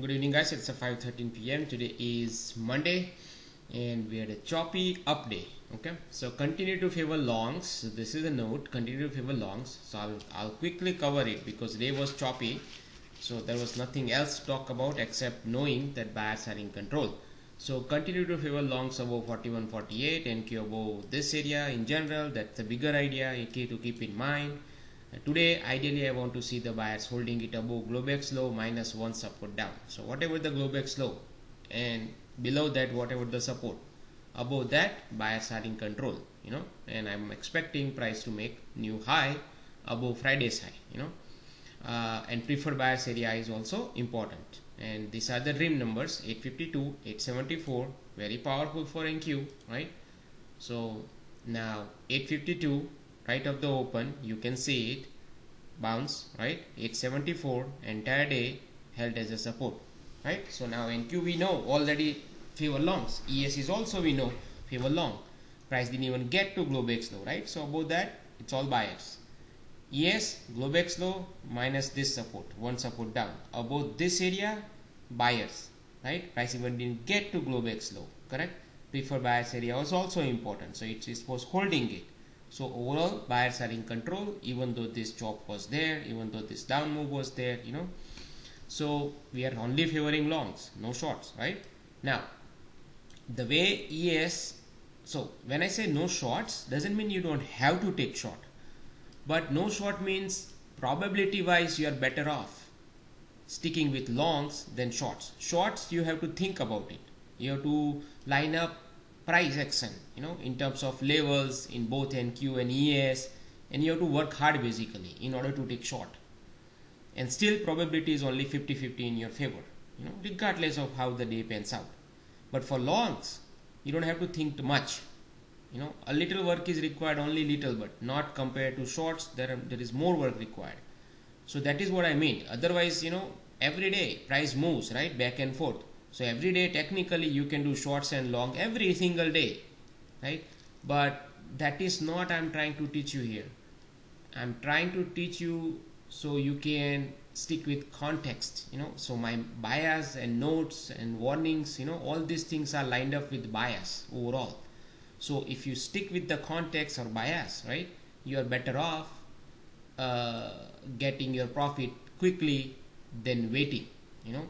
good evening guys. It's a 5:13 p.m. today is Monday and we had a choppy up day okay? So continue to favor longs. So this is a note. Continue to favor longs. So I'll, I'll quickly cover it because day was choppy. So there was nothing else to talk about except knowing that buyers are in control. So continue to favor longs above 41.48 and above this area in general. That's the bigger idea to keep in mind today ideally I want to see the buyers holding it above Globex low minus one support down. So whatever the Globex low and below that whatever the support above that buyers are in control you know. And I'm expecting price to make new high above Friday's high you know. Uh, and preferred buyers area is also important. And these are the dream numbers 852 874 very powerful for NQ right? So now 852 right of the open you can see it bounce right? 874 entire day held as a support right? So now NQ we know already favor longs. ES is also we know favor long. Price didn't even get to Globex low right? So about that it's all buyers. ES Globex low minus this support one support down. About this area buyers right? Price even didn't get to Globex low correct? Preferred buyers area was also important. So it is was holding it so overall buyers are in control even though this chop was there even though this down move was there you know. So we are only favoring longs no shorts right? Now the way ES so when I say no shorts doesn't mean you don't have to take short. But no short means probability wise you are better off sticking with longs than shorts. Shorts you have to think about it. You have to line up price action you know in terms of levels in both NQ and ES and you have to work hard basically in order to take short and still probability is only 50-50 in your favor you know regardless of how the day pans out. But for longs you don't have to think too much you know. A little work is required only little but not compared to shorts there are, there is more work required. So that is what I mean. Otherwise you know every day price moves right back and forth so every day technically you can do shorts and long every single day right? But that is not i'm trying to teach you here. I'm trying to teach you so you can stick with context you know? So my bias and notes and warnings you know all these things are lined up with bias overall. So if you stick with the context or bias right you are better off uh, getting your profit quickly than waiting you know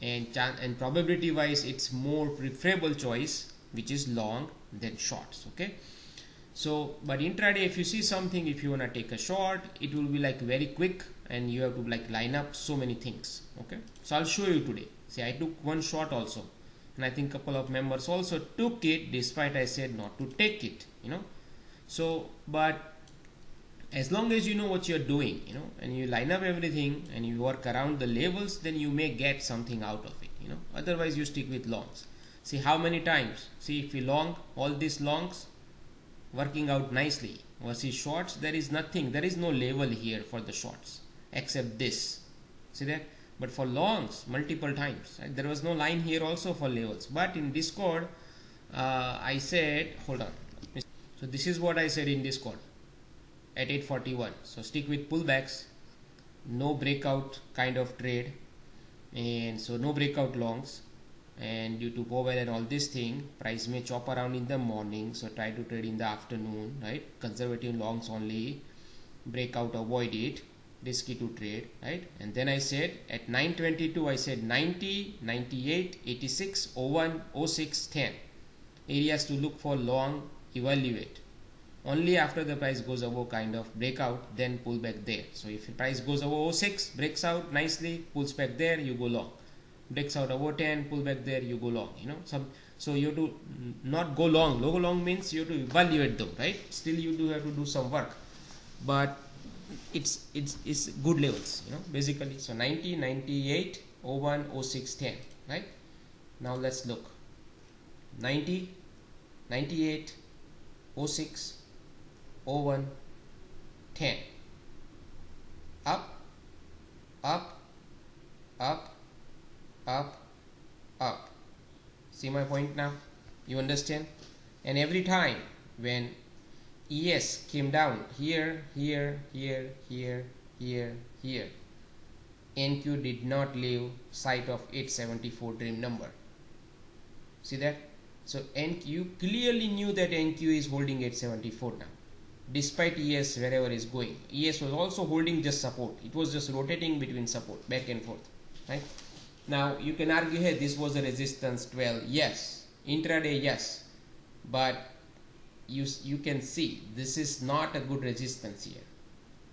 and and probability wise it's more preferable choice which is long than shorts okay? So but intraday if you see something if you want to take a short it will be like very quick and you have to like line up so many things okay? So i'll show you today. See i took one shot also. And i think couple of members also took it despite i said not to take it you know? So but as long as you know what you're doing you know and you line up everything and you work around the levels then you may get something out of it you know. Otherwise you stick with longs. See how many times? See if we long all these longs working out nicely versus shorts there is nothing there is no level here for the shorts except this. See that? But for longs multiple times. Right? there was no line here also for levels but in discord uh, i said hold on. So this is what i said in discord at 841 so stick with pullbacks. No breakout kind of trade. And so no breakout longs. And due to Powell and all this thing price may chop around in the morning. So try to trade in the afternoon right? Conservative longs only. Breakout avoid it. Risky to trade right? And then I said at 922 I said 90 98 86 01 06 10 areas to look for long evaluate only after the price goes above kind of breakout then pull back there. So if the price goes above 06 breaks out nicely pulls back there you go long. Breaks out above 10 pull back there you go long you know. Some so you have to not go long. Go long means you have to evaluate them right? Still you do have to do some work. But it's it's it's good levels you know basically. So 90 98 01 06 10 right? Now let's look. 90 98 06 01 10 up up up up up. See my point now? You understand? And every time when ES came down here here here here here here NQ did not leave sight of 874 dream number. See that? So NQ clearly knew that NQ is holding 874 now despite ES wherever is going. ES was also holding just support. It was just rotating between support back and forth right? Now you can argue hey this was a resistance 12 yes. Intraday yes. But you you can see this is not a good resistance here.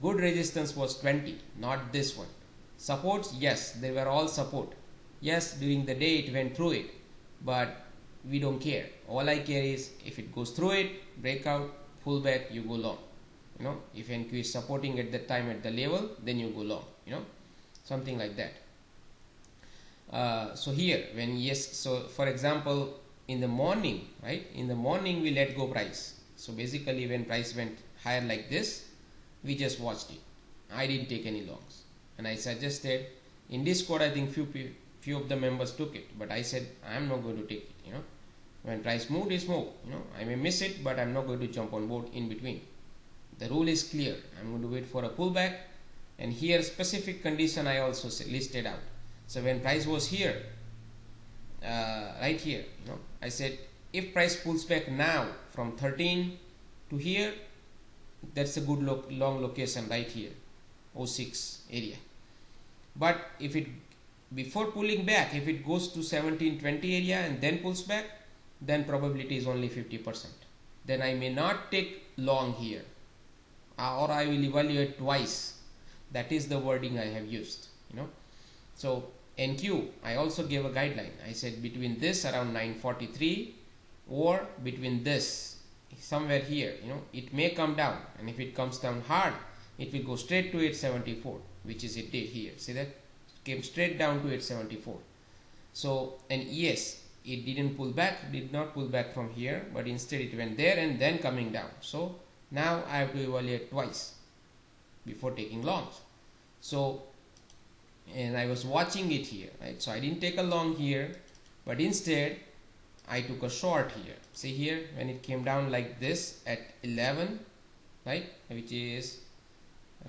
Good resistance was 20 not this one. Supports yes they were all support. Yes during the day it went through it but we don't care. All I care is if it goes through it breakout pull back you go long. You know if NQ is supporting at that time at the level then you go long you know something like that. Uh, so here when yes so for example in the morning right in the morning we let go price. So basically when price went higher like this we just watched it. I didn't take any longs. And I suggested in this Discord I think few few of the members took it but I said I'm not going to take it you know when price moved is moved you know I may miss it but I'm not going to jump on board in between. The rule is clear. I'm going to wait for a pullback and here specific condition I also listed out. So when price was here uh, right here you know I said if price pulls back now from 13 to here that's a good lo long location right here 06 area. But if it before pulling back if it goes to 1720 area and then pulls back then probability is only 50% then I may not take long here uh, or I will evaluate twice. That is the wording I have used you know. So NQ I also gave a guideline. I said between this around 943 or between this somewhere here you know. It may come down and if it comes down hard it will go straight to 874 which is it did here. See that? Came straight down to 874 so and yes it didn't pull back did not pull back from here but instead it went there and then coming down. So now I have to evaluate twice before taking longs. So and I was watching it here right? So I didn't take a long here but instead I took a short here. See here when it came down like this at 11 right? Which is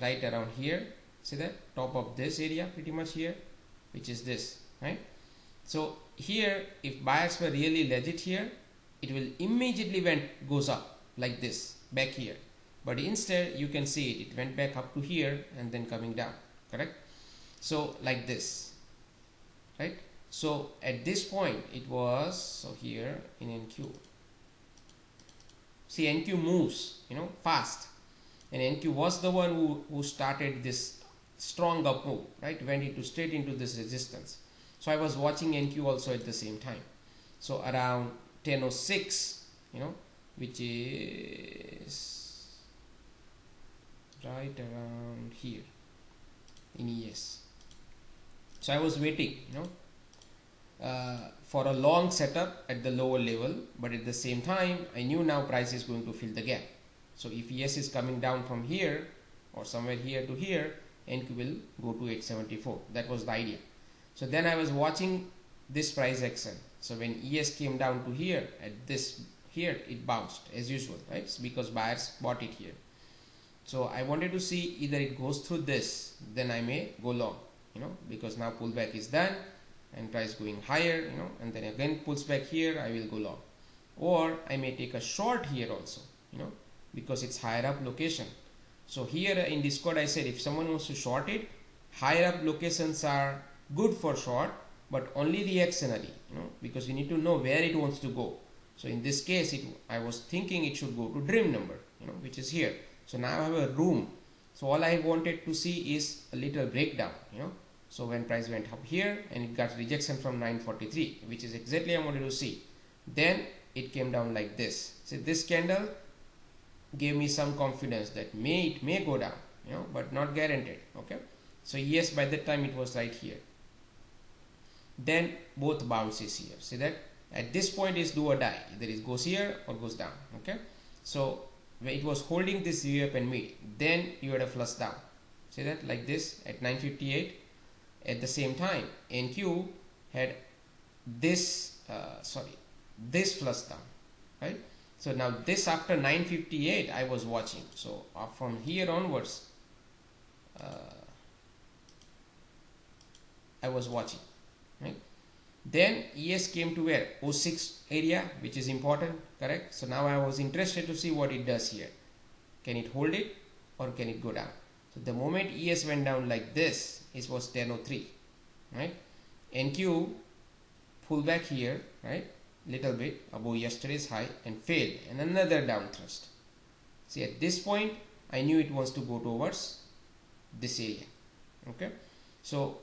right around here. See that? Top of this area pretty much here which is this right so here if buyers were really legit here it will immediately went goes up like this back here. But instead you can see it. It went back up to here and then coming down correct? So like this right? So at this point it was so here in NQ see NQ moves you know fast. And NQ was the one who, who started this strong up move right? Went into straight into this resistance so I was watching NQ also at the same time. So around 1006 you know which is right around here in ES so I was waiting you know uh, for a long setup at the lower level but at the same time I knew now price is going to fill the gap. So if ES is coming down from here or somewhere here to here NQ will go to 874 that was the idea so then I was watching this price action. So when ES came down to here at this here it bounced as usual right? It's because buyers bought it here. So I wanted to see either it goes through this then I may go long you know because now pullback is done and price going higher you know and then again pulls back here I will go long. Or I may take a short here also you know because it's higher up location. So here in discord I said if someone wants to short it higher up locations are good for short but only reactionary you know because you need to know where it wants to go. So in this case it I was thinking it should go to dream number you know which is here. So now I have a room. So all I wanted to see is a little breakdown you know. So when price went up here and it got rejection from 943 which is exactly I wanted to see then it came down like this. So this candle gave me some confidence that may it may go down you know but not guaranteed okay? So yes by that time it was right here then both bounces here. See that? At this point is do or die. Either it goes here or goes down okay? So it was holding this up and mid then you had a flush down. See that? Like this at 958 at the same time NQ had this uh, sorry this flush down right? So now this after 958 I was watching. So uh, from here onwards uh, I was watching right? Then ES came to where? O6 area which is important correct? So now I was interested to see what it does here. Can it hold it or can it go down? So the moment ES went down like this it was 1003 right? NQ pull back here right? Little bit above yesterday's high and failed. And another down thrust. See at this point I knew it wants to go towards this area. Okay? So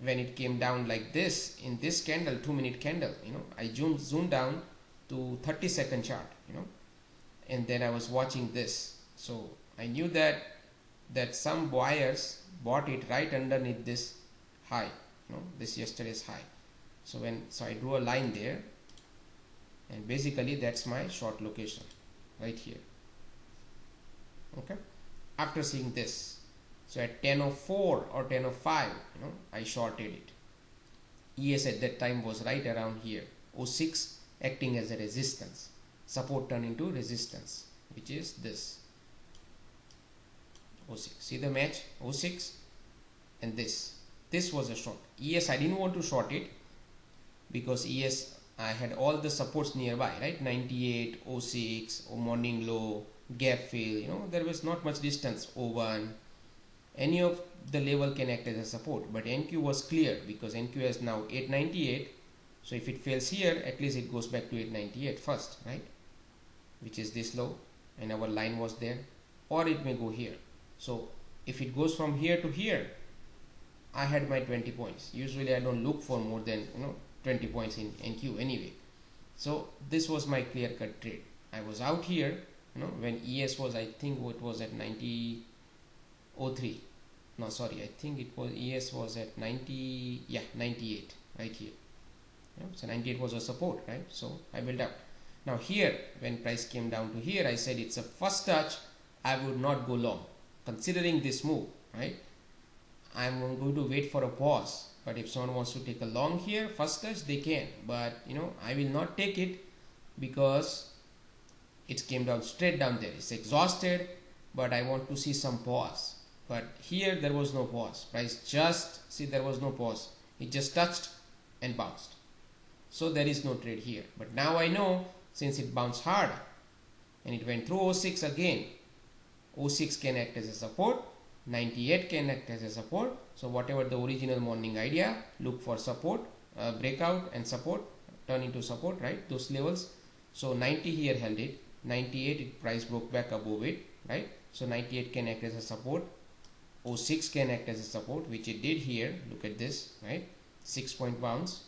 when it came down like this in this candle two minute candle you know. I zoomed zoom down to 30 second chart you know. And then I was watching this. So I knew that that some buyers bought it right underneath this high you know this yesterday's high. So when so I drew a line there and basically that's my short location right here. Okay? After seeing this so at 1004 or 1005 you know I shorted it. ES at that time was right around here. 06 acting as a resistance. Support turned into resistance which is this. 06 see the match? 06 and this. This was a short. ES I didn't want to short it because ES I had all the supports nearby right? 98 06 morning low gap fill you know there was not much distance. 01 any of the level can act as a support but NQ was clear because NQ is now 898 so if it fails here at least it goes back to 898 first right? Which is this low and our line was there or it may go here. So if it goes from here to here I had my 20 points. Usually I don't look for more than you know 20 points in NQ anyway. So this was my clear cut trade. I was out here you know when ES was I think it was at 90 03 no sorry I think it was ES was at 90 yeah 98 right here. Yeah, so 98 was a support right? So I built up. Now here when price came down to here I said it's a first touch I would not go long. Considering this move right? I'm going to wait for a pause. But if someone wants to take a long here first touch they can. But you know I will not take it because it came down straight down there. It's exhausted but I want to see some pause but here there was no pause. Price just see there was no pause. It just touched and bounced. So there is no trade here. But now I know since it bounced hard and it went through 06 again 06 can act as a support 98 can act as a support. So whatever the original morning idea look for support uh, breakout and support turn into support right? Those levels. So 90 here held it. 98 it price broke back above it right? So 98 can act as a support 06 can act as a support which it did here. Look at this right? Six point bounce.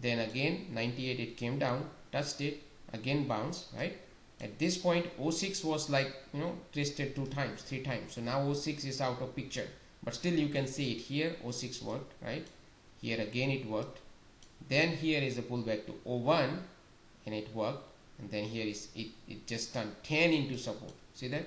Then again 98 it came down touched it again bounce right? At this point 06 was like you know twisted two times three times. So now 06 is out of picture. But still you can see it here 06 worked right? Here again it worked. Then here is a pullback to 01 and it worked. And then here is it, it just turned 10 into support. See that?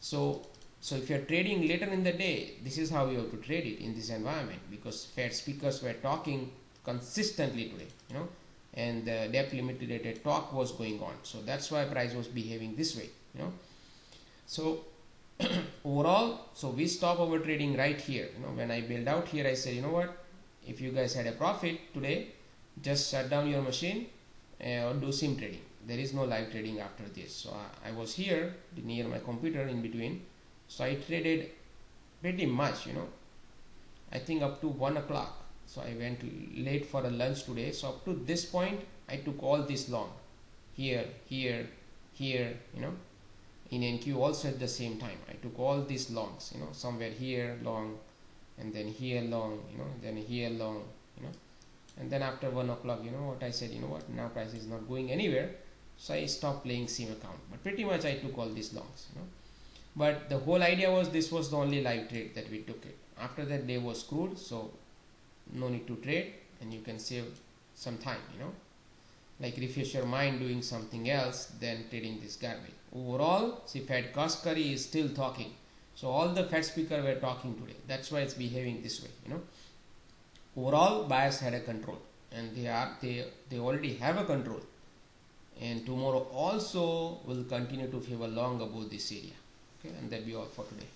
So so if you're trading later in the day, this is how you have to trade it in this environment because Fed speakers were talking consistently today, you know, and the debt limit related talk was going on. So that's why price was behaving this way, you know. So overall, so we stop our trading right here. You know, when I build out here, I said, you know what, if you guys had a profit today, just shut down your machine uh, or do sim trading. There is no live trading after this. So I, I was here near my computer in between so I traded pretty much you know. I think up to 1 o'clock. So I went late for a lunch today. So up to this point I took all this long. Here here here you know. In NQ also at the same time I took all these longs you know. Somewhere here long and then here long you know. Then here long you know. And then after 1 o'clock you know what I said you know what? Now price is not going anywhere. So I stopped playing sim account. But pretty much I took all these longs you know but the whole idea was this was the only live trade that we took it. After that day was screwed so no need to trade and you can save some time you know. Like refresh your mind doing something else than trading this garbage. Overall see Fed Kashkari is still talking. So all the Fed speaker were talking today. That's why it's behaving this way you know. Overall buyers had a control and they are they they already have a control. And tomorrow also will continue to favor long above this area okay and that'll be all for today